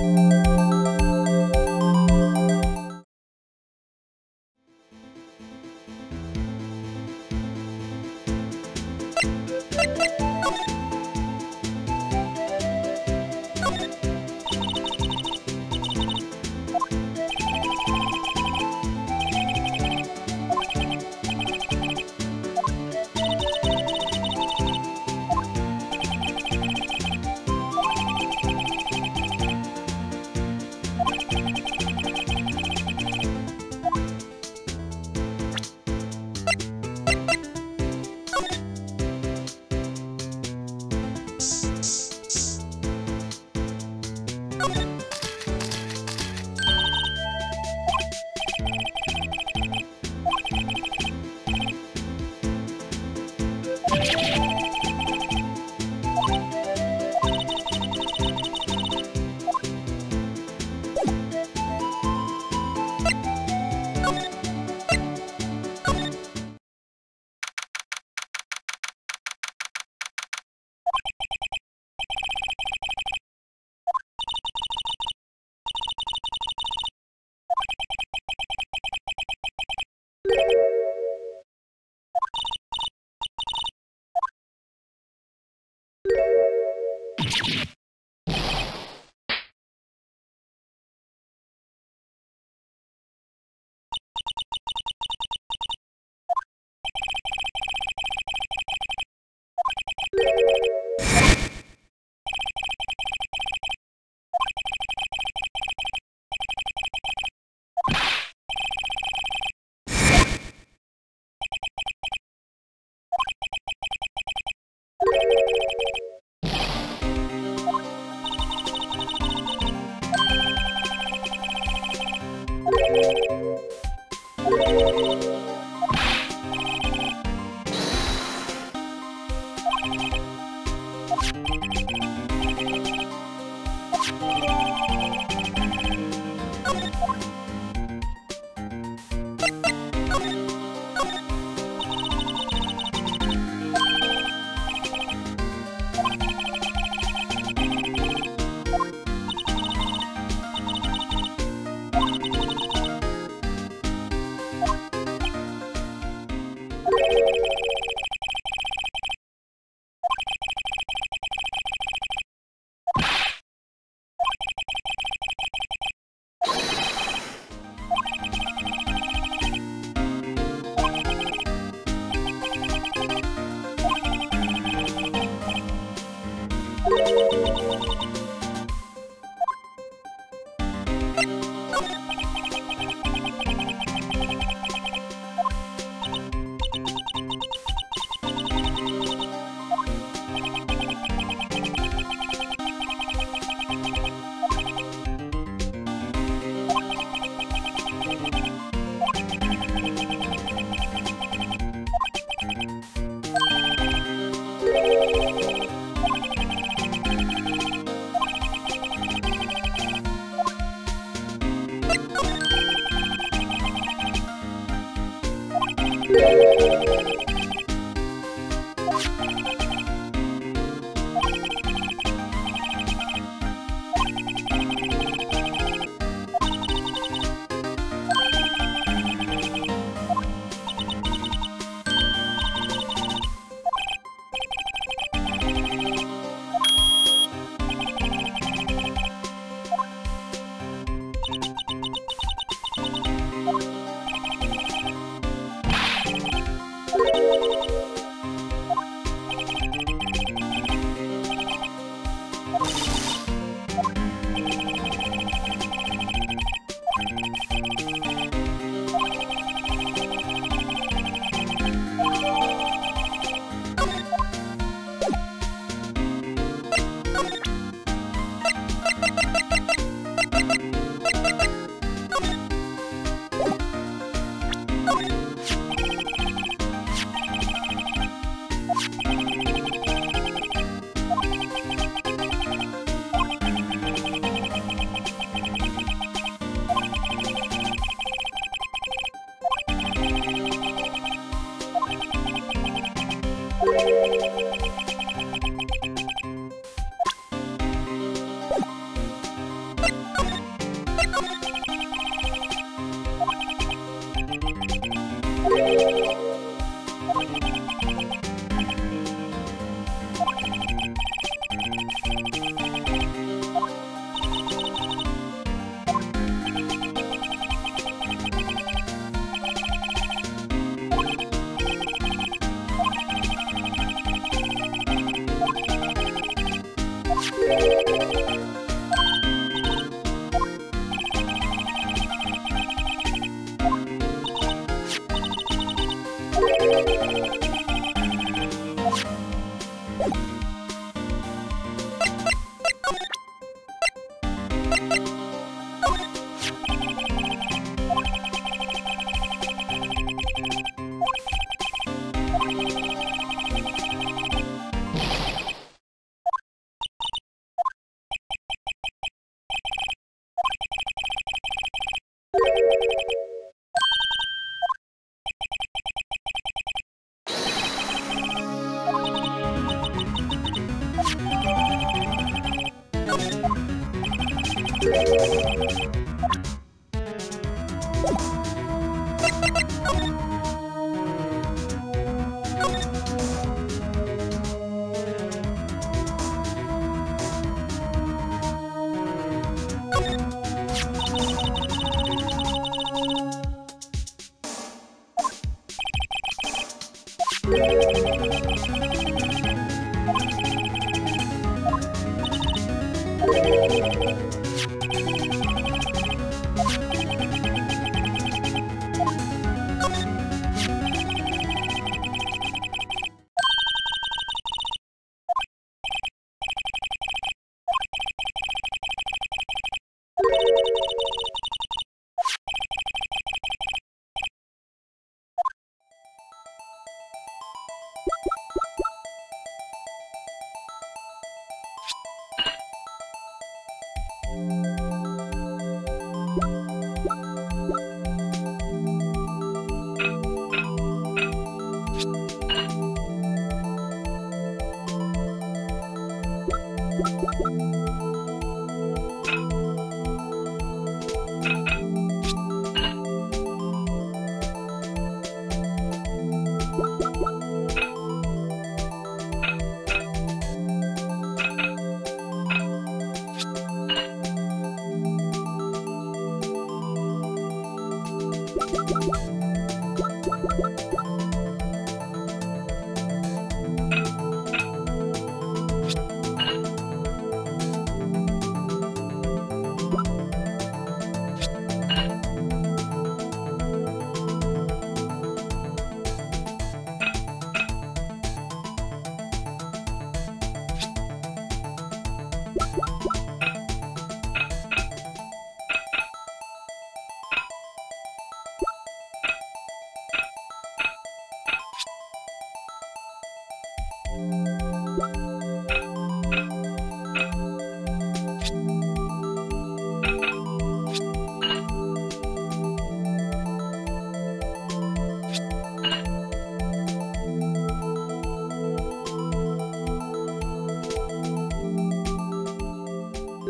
Música you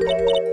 Música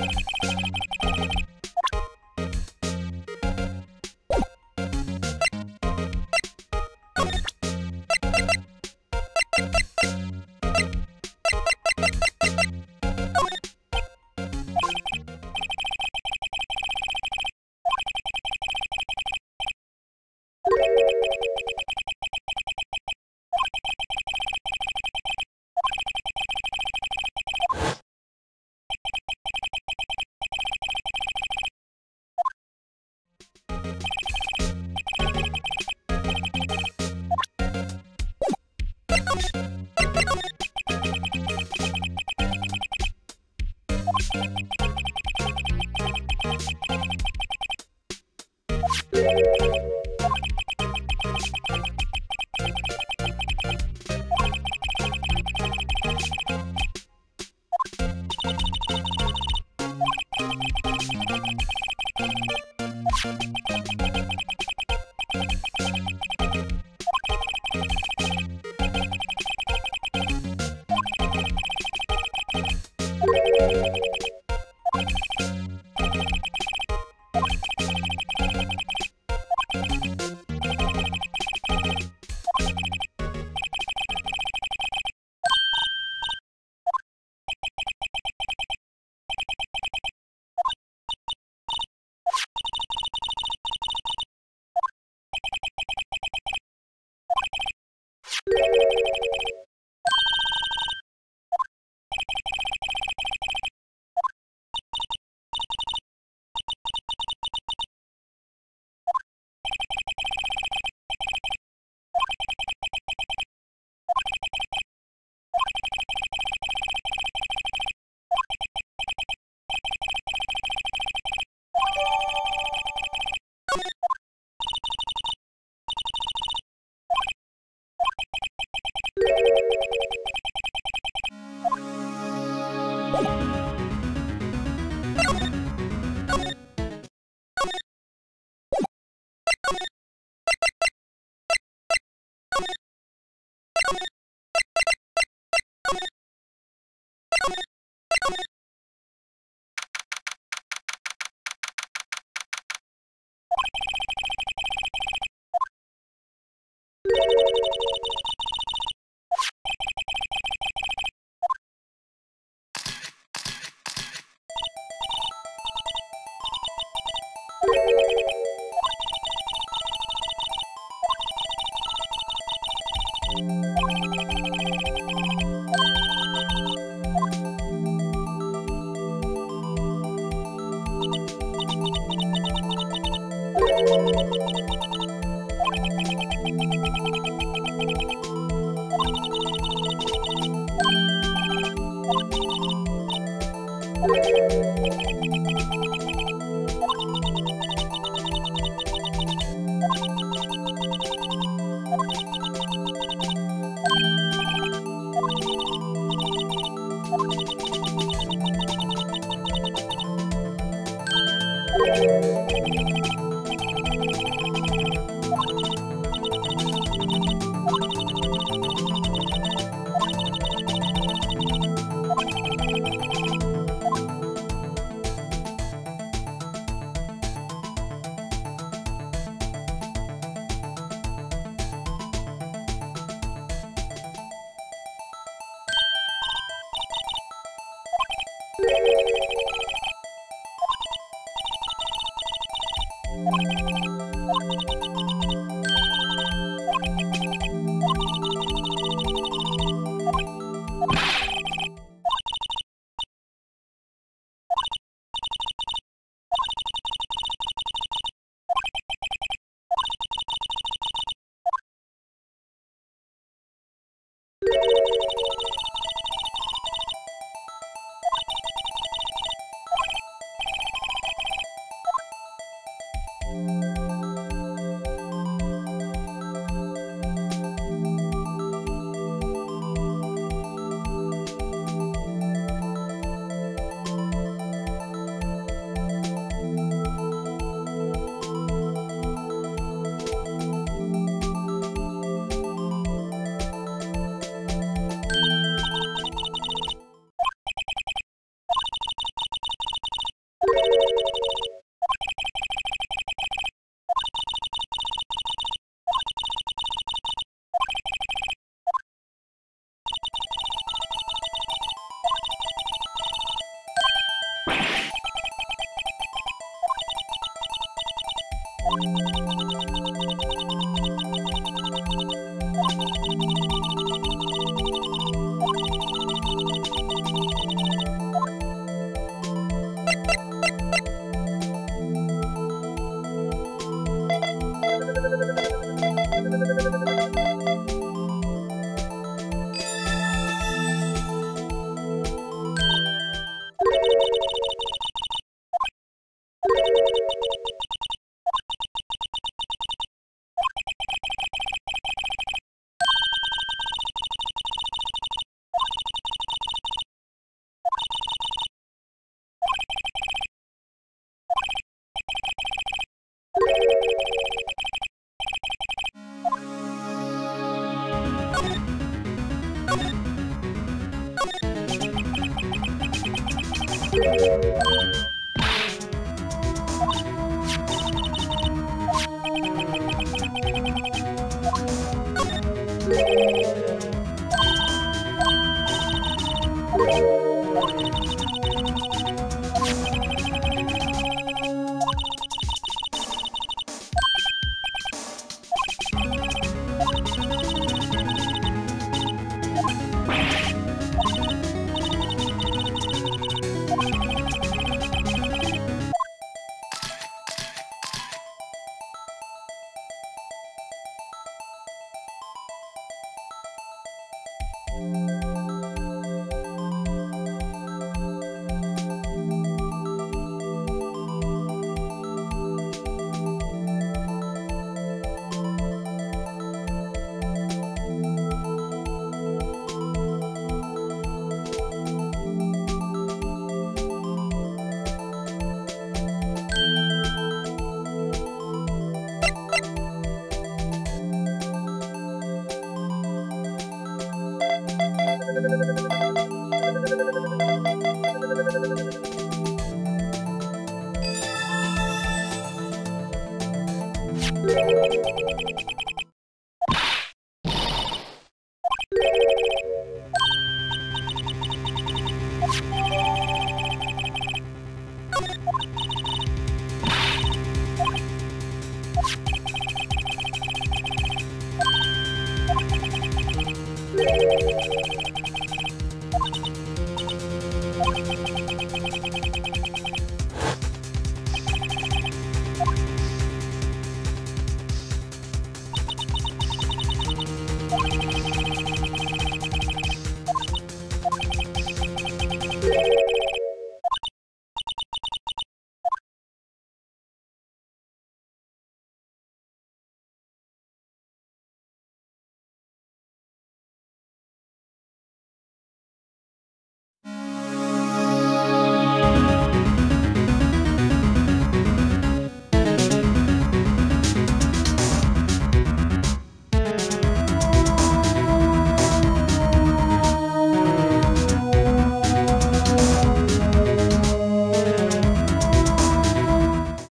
you